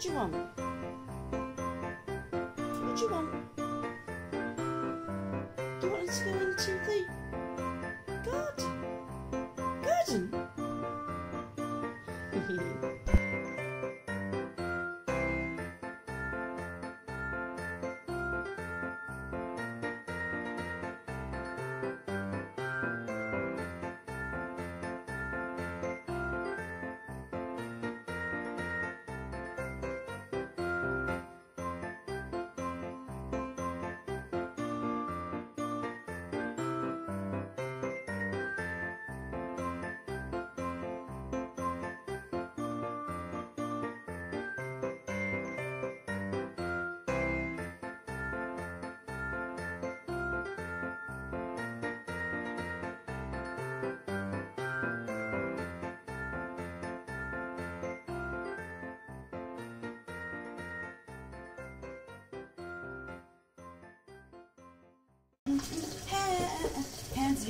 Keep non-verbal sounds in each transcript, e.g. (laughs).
What do you want? What do you want? Do you want us to go into the? Garden?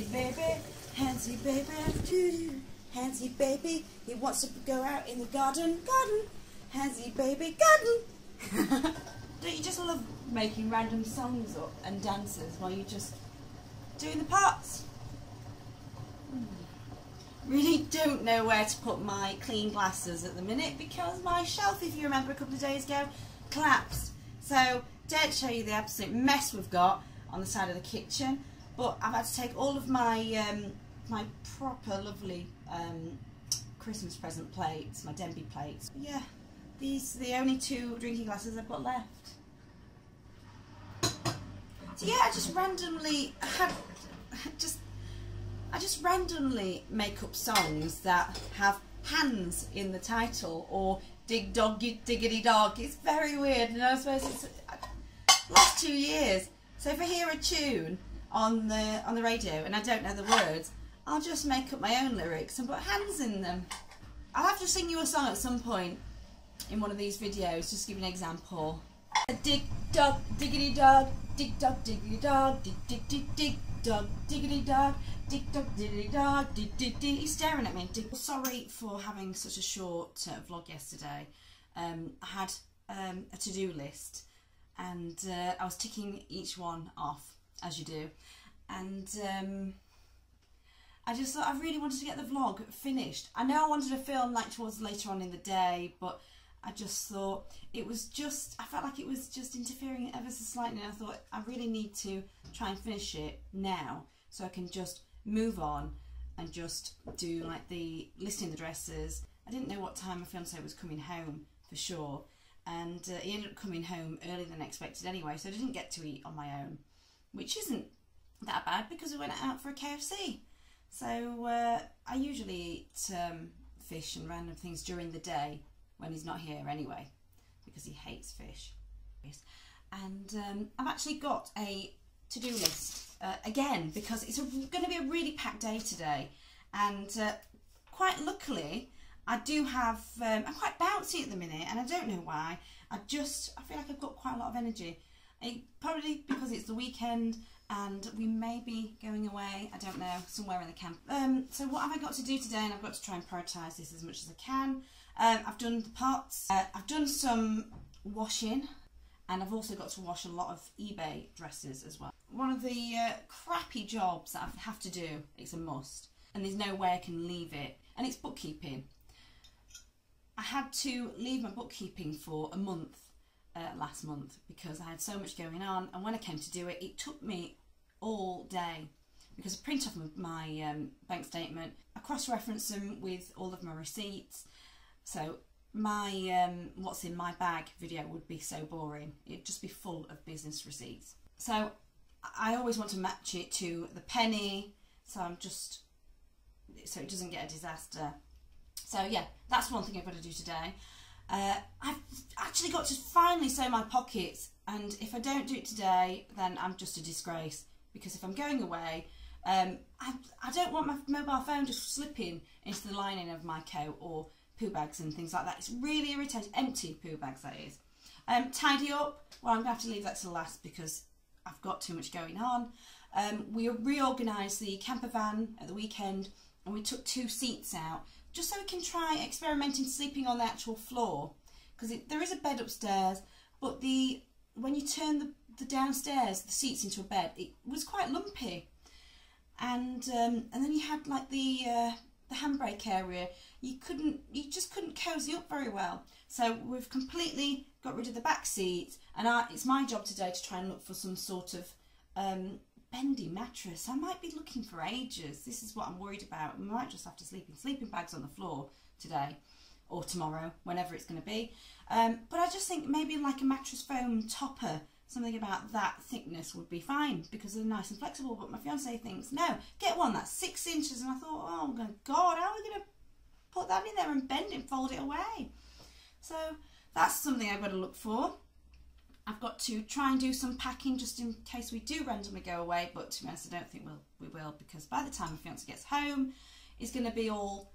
Hansy baby, Hansy baby, doo-doo. Hansy baby, he wants to go out in the garden, garden. Hansy baby, garden. (laughs) Don't you just love making random songs up and dances while you're just doing the parts? Hmm. Really don't know where to put my clean glasses at the minute because my shelf, if you remember a couple of days ago, collapsed. So, don't show you the absolute mess we've got on the side of the kitchen. But I've had to take all of my um, my proper lovely um, Christmas present plates, my Denby plates. Yeah, these are the only two drinking glasses I've got left. So yeah, I just randomly had just I just randomly make up songs that have Hans in the title or dig doggy diggity dog. It's very weird, and I suppose it's last two years. So if I hear a tune on the on the radio and I don't know the words, I'll just make up my own lyrics and put Hans in them. I'll have to sing you a song at some point in one of these videos, just give you an example. Dig dog diggity dog, dig dog diggity dog, dig dig dig dig dog diggity dog, dig dog diggity dog, dig dig dig. He's staring at me. Dig. Sorry for having such a short uh, vlog yesterday. Um, I had um, a to-do list and uh, I was ticking each one off as you do. And um, I just thought I really wanted to get the vlog finished. I know I wanted to film like towards later on in the day, but I just thought it was just, I felt like it was just interfering ever so slightly. And I thought I really need to try and finish it now so I can just move on and just do like the listing the dresses. I didn't know what time my fiance was coming home for sure. And uh, he ended up coming home earlier than expected anyway, so I didn't get to eat on my own which isn't that bad because we went out for a KFC. So uh, I usually eat um, fish and random things during the day when he's not here anyway, because he hates fish. And um, I've actually got a to-do list uh, again because it's going to be a really packed day today. And uh, quite luckily, I do have, um, I'm quite bouncy at the minute and I don't know why. I just, I feel like I've got quite a lot of energy. It, probably because it's the weekend and we may be going away, I don't know, somewhere in the camp. Um, so what have I got to do today? And I've got to try and prioritise this as much as I can. Um, I've done the pots, uh, I've done some washing and I've also got to wash a lot of eBay dresses as well. One of the uh, crappy jobs that I have to do, it's a must, and there's no way I can leave it, and it's bookkeeping. I had to leave my bookkeeping for a month uh, last month because I had so much going on. And when I came to do it it took me all day because I print off my um, bank statement I cross-reference them with all of my receipts. So my um, what's in my bag video would be so boring. It'd just be full of business receipts. So I always want to match it to the penny. So I'm just so it doesn't get a disaster. So yeah that's one thing I've got to do today uh, I've actually got to finally sew my pockets and if I don't do it today then I'm just a disgrace because if I'm going away um, I, I don't want my mobile phone just slipping into the lining of my coat or poo bags and things like that. It's really irritating. Empty poo bags that is. Um, tidy up, well I'm going to have to leave that to the last because I've got too much going on. Um, we reorganised the camper van at the weekend and we took two seats out just so we can try experimenting sleeping on the actual floor because there is a bed upstairs, but the when you turn the, the downstairs the seats into a bed, it was quite lumpy, and um, and then you had like the uh, the handbrake area. You couldn't, you just couldn't cozy up very well. So we've completely got rid of the back seat, and I, it's my job today to try and look for some sort of um, bendy mattress. I might be looking for ages. This is what I'm worried about. We might just have to sleep in sleeping bags on the floor today or tomorrow, whenever it's going to be. Um, but I just think maybe like a mattress foam topper, something about that thickness would be fine because they're nice and flexible. But my fiance thinks, no, get one that's six inches. And I thought, oh my God, how are we going to put that in there and bend it, fold it away? So that's something I've got to look for. I've got to try and do some packing just in case we do randomly go away, but to be honest, I don't think we'll, we will because by the time my fiance gets home, he's going to be all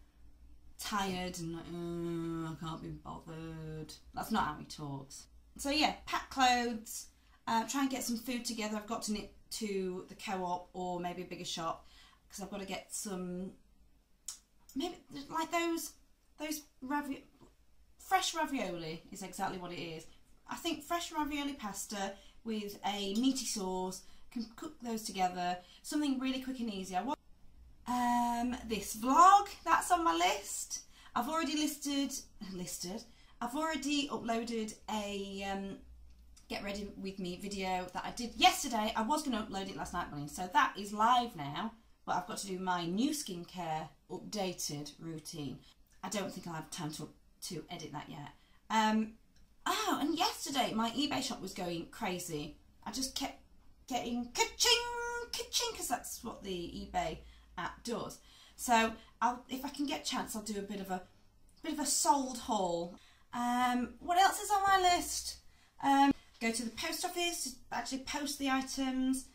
tired and like, uh, I can't be bothered. That's not how he talks. So yeah, pack clothes, uh, try and get some food together. I've got to nip to the co-op or maybe a bigger shop because I've got to get some, maybe like those, those fresh ravioli is exactly what it is. I think fresh ravioli pasta with a meaty sauce, can cook those together, something really quick and easy. I want um, this vlog, that's on my list. I've already listed, listed, I've already uploaded a um, get ready with me video that I did yesterday. I was going to upload it last night morning, so that is live now. But I've got to do my new skincare updated routine. I don't think I'll have time to to edit that yet. Um, oh, and my eBay shop was going crazy. I just kept getting ka-ching, ka-ching, because that's what the eBay app does. So I'll, if I can get chance, I'll do a bit of a bit of a sold haul. Um, what else is on my list? Um, go to the post office, actually post the items.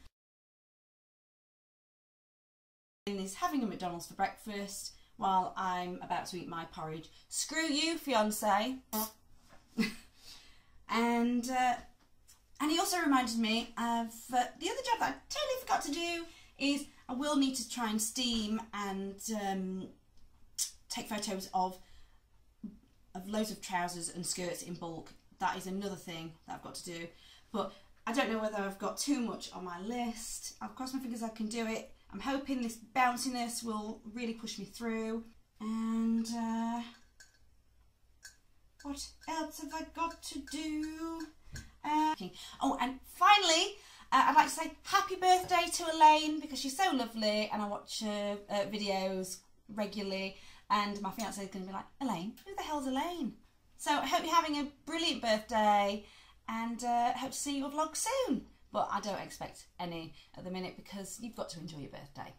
Is having a McDonald's for breakfast while I'm about to eat my porridge. Screw you, fiance. And uh, and he also reminded me of uh, the other job that I totally forgot to do is I will need to try and steam and um, take photos of of loads of trousers and skirts in bulk. That is another thing that I've got to do. But I don't know whether I've got too much on my list. I've crossed my fingers I can do it. I'm hoping this bounciness will really push me through. And uh, what else have I got to do? Uh, oh, and finally, uh, I'd like to say happy birthday to Elaine because she's so lovely and I watch her uh, videos regularly. And my fiance is going to be like, Elaine, who the hell's Elaine? So I hope you're having a brilliant birthday and uh, hope to see your vlog soon. But I don't expect any at the minute because you've got to enjoy your birthday.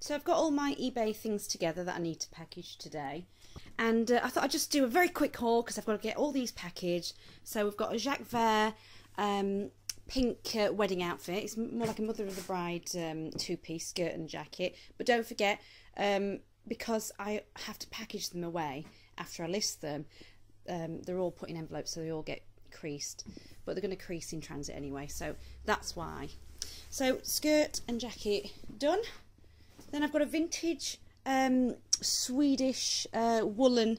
So I've got all my eBay things together that I need to package today. And uh, I thought I'd just do a very quick haul because I've got to get all these packaged. So we've got a Jacques Vert um, pink uh, wedding outfit. It's more like a mother of the bride um, two-piece skirt and jacket. But don't forget, um, because I have to package them away after I list them, um, they're all put in envelopes so they all get creased. But they're going to crease in transit anyway, so that's why. So skirt and jacket done. Then I've got a vintage um, Swedish uh, woolen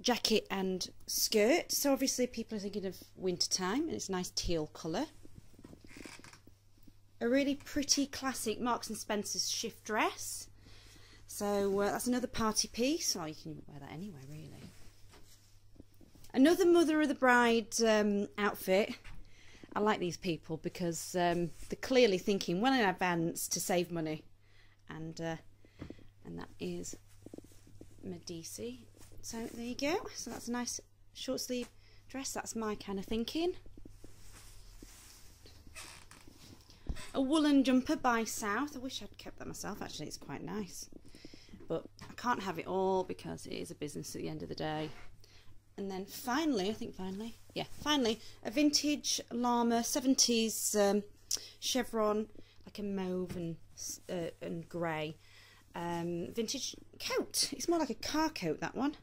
jacket and skirt. So obviously people are thinking of winter time and it's a nice teal colour. A really pretty classic Marks and Spencer's shift dress. So uh, that's another party piece. Oh, you can wear that anywhere really. Another Mother of the Bride um, outfit. I like these people because um, they're clearly thinking well in advance to save money. And, uh, and that is Medici so there you go. So that's a nice short sleeve dress. That's my kind of thinking. A woolen jumper by South. I wish I'd kept that myself. Actually, it's quite nice. But I can't have it all because it is a business at the end of the day. And then finally, I think finally, yeah, finally, a vintage llama 70s um, chevron, like a mauve and, uh, and grey um, vintage coat. It's more like a car coat, that one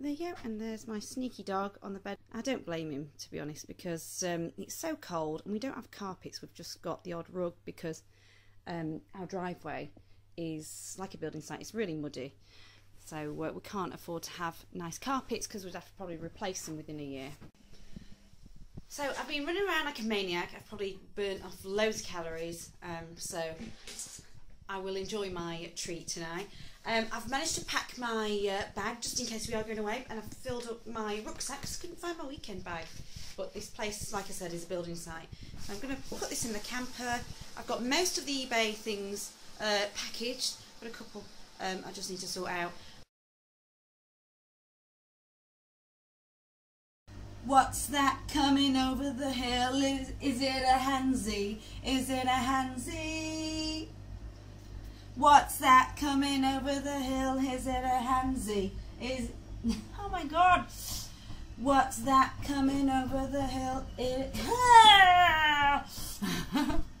there you go and there's my sneaky dog on the bed I don't blame him to be honest because um, it's so cold and we don't have carpets we've just got the odd rug because um, our driveway is like a building site it's really muddy So uh, we can't afford to have nice carpets because we'd have to probably replace them within a year. So I've been running around like a maniac. I've probably burnt off loads of calories. Um, so I will enjoy my treat tonight. Um, I've managed to pack my uh, bag just in case we are going away, and I've filled up my rucksack because I couldn't find my weekend bag. But this place, like I said, is a building site. So I'm going to put this in the camper. I've got most of the eBay things uh, packaged, but a couple um, I just need to sort out. What's that coming over the hill? Is, is it a Hansy? Is it a Hansy? What's that coming over the hill? Is it a Hansy? Is (laughs) oh my god! What's that coming over the hill? It (laughs) ah! (laughs)